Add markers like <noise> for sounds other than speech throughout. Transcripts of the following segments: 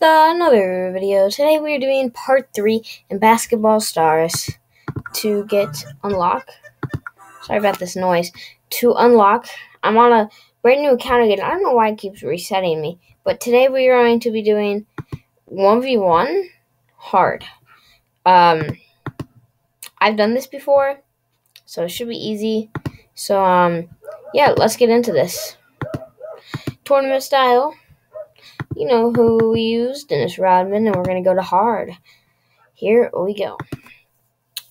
another video. Today we are doing part 3 in Basketball Stars to get unlock. Sorry about this noise. To unlock, I'm on a brand new account again. I don't know why it keeps resetting me, but today we are going to be doing 1v1 hard. Um, I've done this before, so it should be easy. So, um, yeah, let's get into this. Tournament style you know who we used, Dennis Rodman, and we're going to go to hard. Here we go.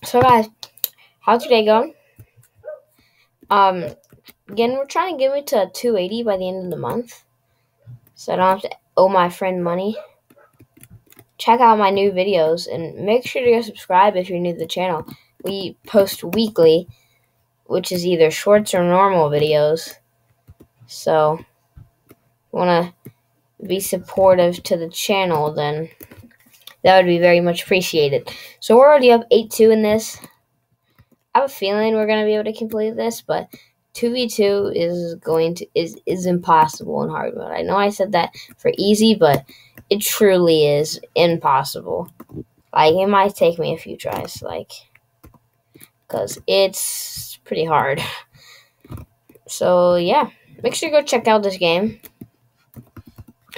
So, guys, how's your day going? Um, again, we're trying to get me to 280 by the end of the month, so I don't have to owe my friend money. Check out my new videos and make sure to go subscribe if you're new to the channel. We post weekly, which is either shorts or normal videos. So, want to be supportive to the channel, then that would be very much appreciated. So we're already up 8-2 in this. I have a feeling we're to be able to complete this, but 2v2 is going to is is impossible in hard mode. I know I said that for easy, but it truly is impossible. Like it might take me a few tries, like because it's pretty hard. <laughs> So yeah, make sure you go check out this game.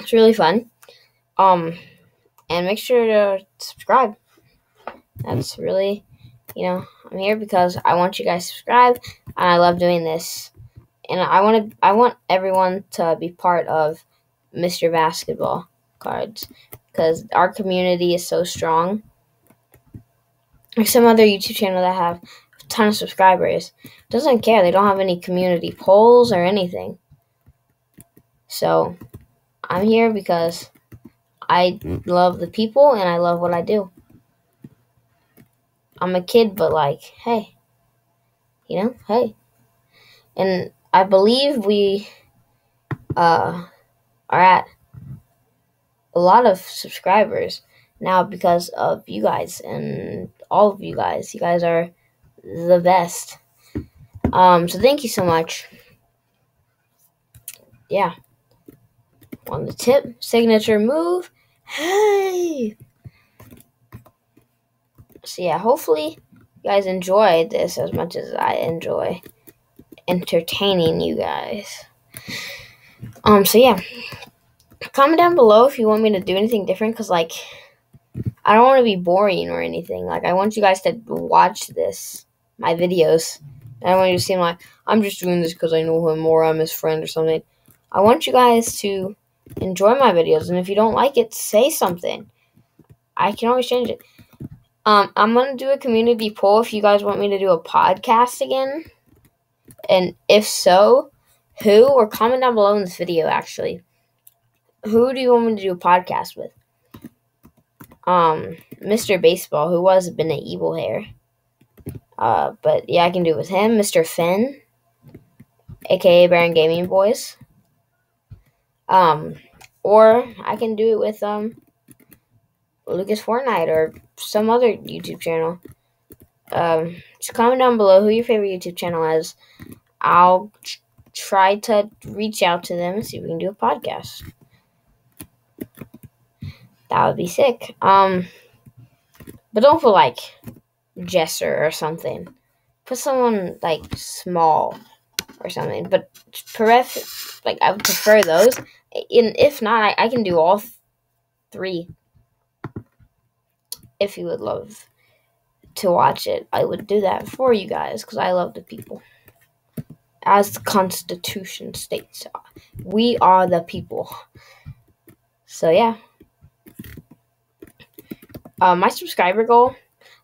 It's really fun. Um, and make sure to subscribe. That's really, you know, I'm here because I want you guys to subscribe, and I love doing this. And I want to, I want everyone to be part of Mr. Basketball cards because our community is so strong. Like some other YouTube channel that have a ton of subscribers. Doesn't care. They don't have any community polls or anything. So I'm here because I love the people and I love what I do. I'm a kid, but like, hey, you know, hey. And I believe we uh, are at a lot of subscribers now because of you guys and all of you guys. You guys are the best. Um, so thank you so much. Yeah on the tip, signature move. Hey! So, yeah, hopefully you guys enjoyed this as much as I enjoy entertaining you guys. Um, so yeah, comment down below if you want me to do anything different because, like, I don't want to be boring or anything. Like, I want you guys to watch this, my videos. I don't want you to seem like I'm just doing this because I know him or I'm his friend or something. I want you guys to enjoy my videos. And if you don't like it, say something. I can always change it. Um, I'm gonna do a community poll if you guys want me to do a podcast again. And if so, who or comment down below in this video actually. Who do you want me to do a podcast with? Um, Mr. Baseball, who was been an evil hair. Uh, but yeah, I can do it with him. Mr. Finn, aka Baron Gaming Boys. Um, or I can do it with um Lucas Fortnite or some other YouTube channel. Um, just comment down below who your favorite YouTube channel is. I'll try to reach out to them and see if we can do a podcast. That would be sick. Um, but don't put like Jesser or something. Put someone like small or something. But pref- like I would prefer those. And if not, I, I can do all th- three. If you would love to watch it, I would do that for you guys because I love the people. As the Constitution states, we are the people. So yeah. Uh, my subscriber goal.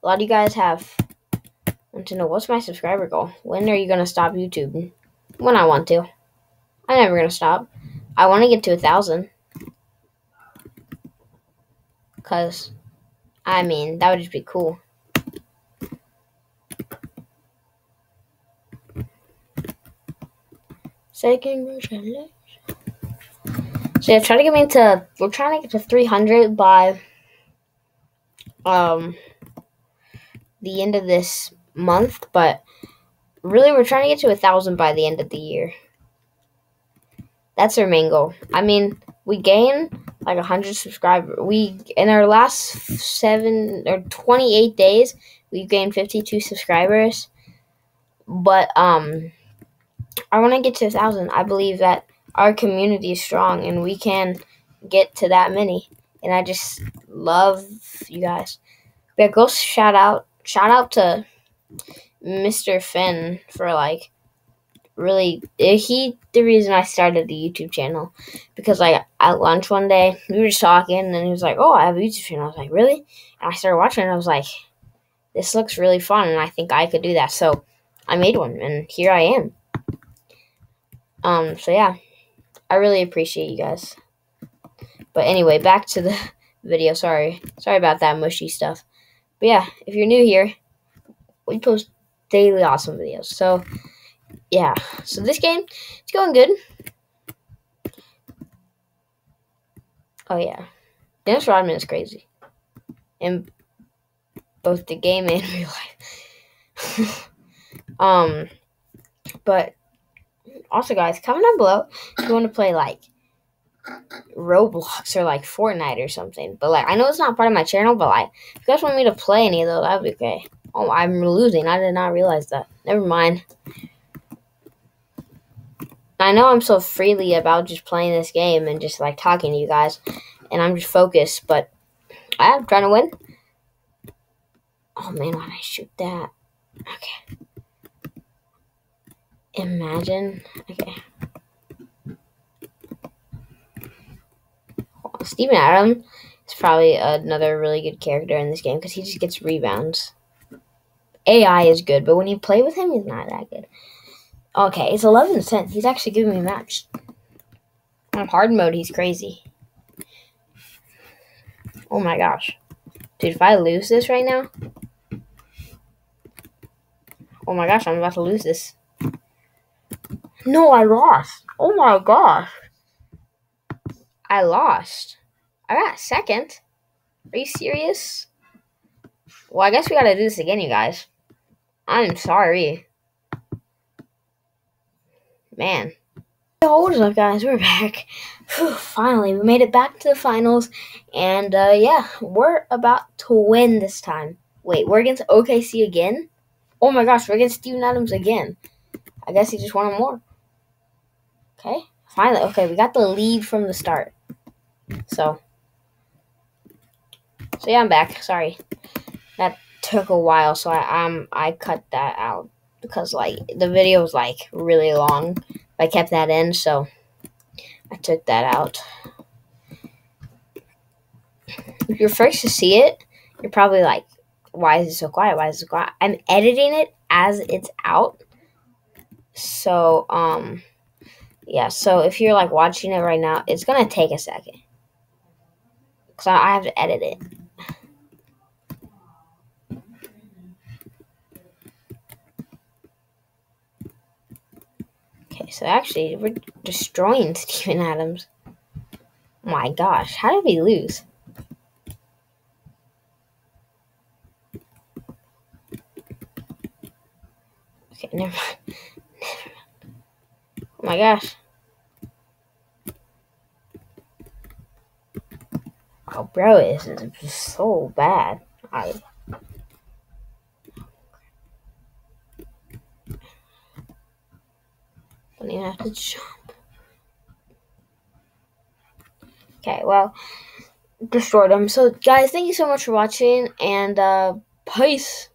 A lot of you guys have want to know what's my subscriber goal. When are you gonna stop YouTube? When I want to. I'm never gonna stop. I want to get to a thousand. Cause, I mean, that would just be cool. Second So yeah, try to get me to. We're trying to get to 300 by um the end of this month, but Really, we're trying to get to a thousand by the end of the year. That's our main goal. I mean, we gain like 100 subscribers. We in our last seven or 28 days, we gained 52 subscribers. But um, I want to get to a thousand. I believe that our community is strong and we can get to that many. And I just love you guys. But go shout out, shout out to Mr. Finn for like really eh, he the reason I started the YouTube channel because like at lunch one day we were just talking and he was like, "Oh, I have a YouTube channel." I was like, "Really?" And I started watching and I was like, "This looks really fun and I think I could do that." So I made one and here I am. Um. So yeah, I really appreciate you guys. But anyway, back to the <laughs> video. Sorry, sorry about that mushy stuff. But yeah, if you're new here, we post daily awesome videos. So yeah, so this game, it's going good. Oh yeah, Dennis Rodman is crazy, in both the game and <laughs> real life. <laughs> um, but also, guys, comment down below if you want to play like Roblox or like Fortnite or something. But like, I know it's not part of my channel, but like, if you guys want me to play any of those, that'd be okay. Oh, I'm losing. I did not realize that. Never mind. I know I'm so freely about just playing this game and just like talking to you guys, and I'm just focused, but I'm trying to win. Oh man, why did I shoot that? Okay. Imagine. Okay. Steven Adams is probably another really good character in this game because he just gets rebounds. AI is good, but when you play with him, he's not that good. Okay, it's 11 cents. He's actually giving me a match. On hard mode, he's crazy. Oh my gosh. Dude, if I lose this right now. Oh my gosh, I'm about to lose this. No, I lost. Oh my gosh. I lost. I got second. Are you serious? Well, I guess we gotta do this again, you guys. I'm sorry. Man. Hold up, guys. We're back. Whew, finally, we made it back to the finals. And, uh, yeah, we're about to win this time. Wait, we're against OKC again? Oh my gosh, we're against Steven Adams again. I guess he just wanted more. Okay, finally. Okay, we got the lead from the start. So, so yeah, I'm back. Sorry, that took a while, so I um I cut that out because like the video was like really long. I kept that in, so I took that out. If you're first to see it, you're probably like, why is it so quiet? Why is it so quiet? I'm editing it as it's out. So, um, yeah, so if you're like watching it right now, it's gonna take a second. Because I have to edit it. So actually, we're destroying <laughs> Steven Adams. My gosh, how did we lose? Okay, never <laughs> mind. Never mind. Oh my gosh. Oh, bro, this is so bad. I Even have to jump. Okay, well, destroyed them. So, guys, thank you so much for watching, and uh, peace.